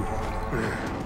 food.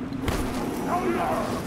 them! No, no!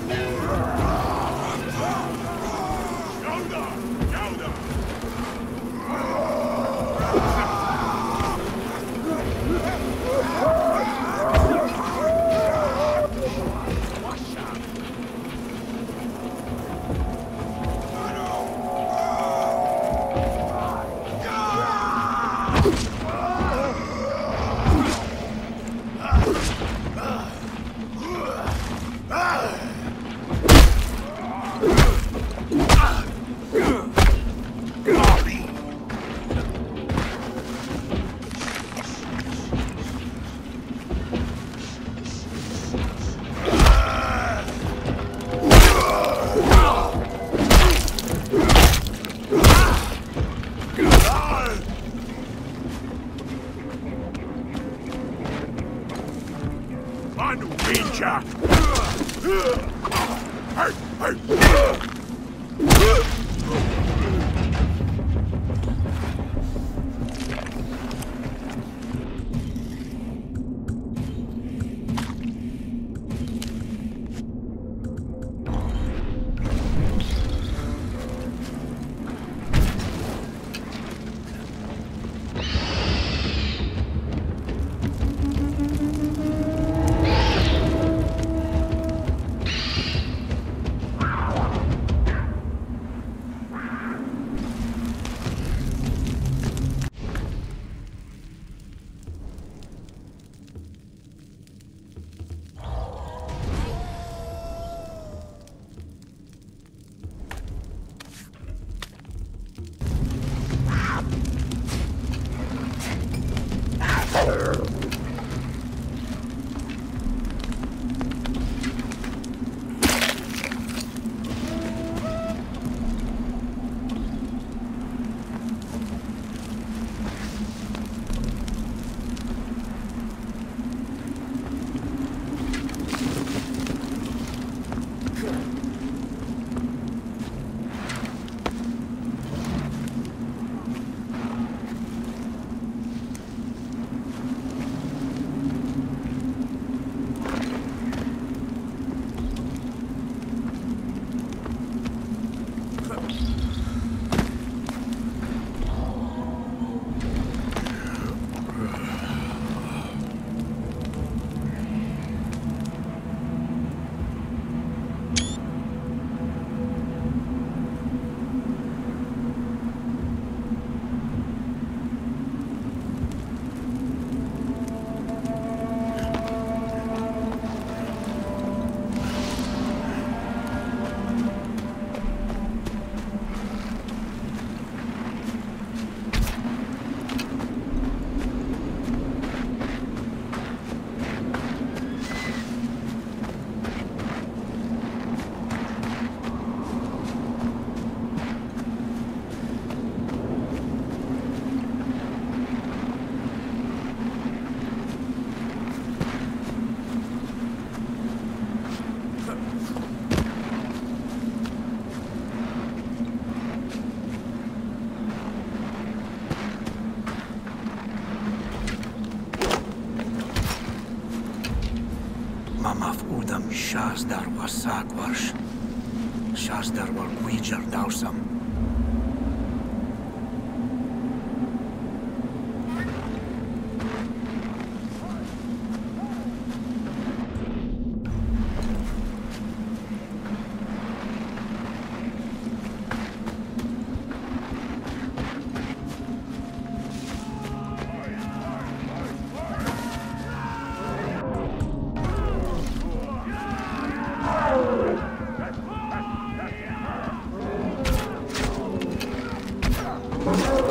شاز دار و ساق وارش، شاز دار و Oh.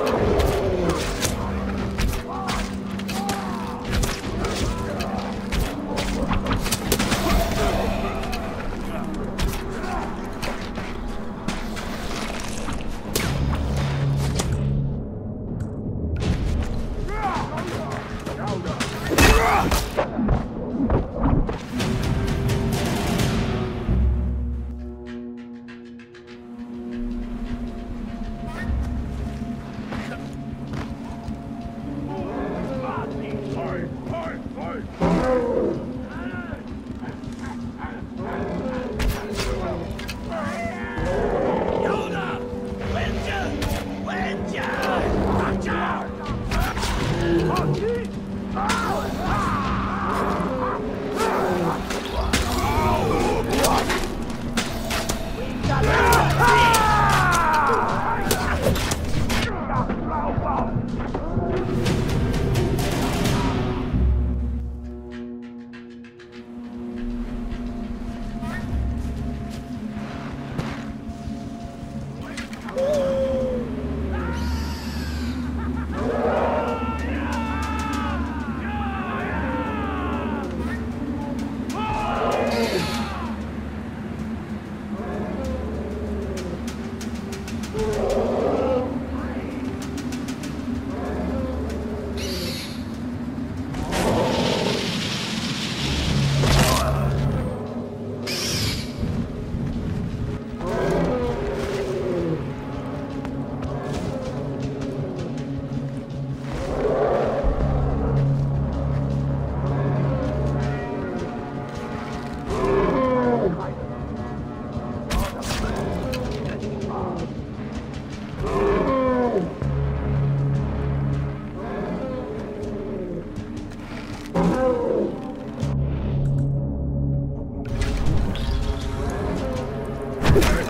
Yeah.